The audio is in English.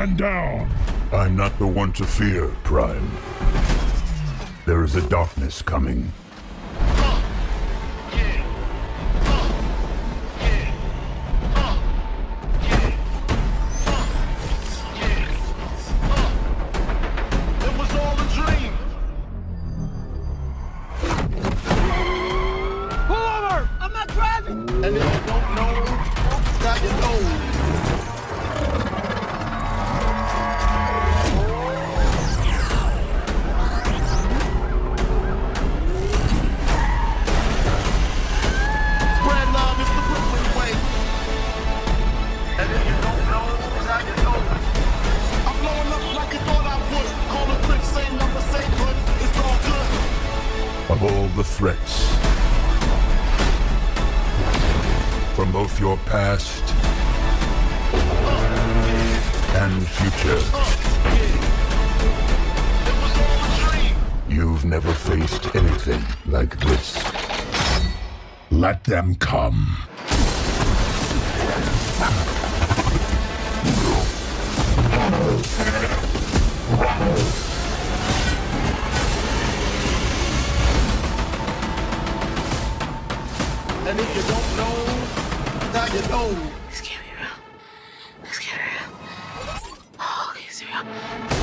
Stand down! I'm not the one to fear, Prime. There is a darkness coming. It was all a dream. Pull over! I'm not driving! And if you don't know, now you know. Of all the threats, from both your past and future, you've never faced anything like this. Let them come. And if you don't know, now you know. This can't be real. This can't be real. Oh.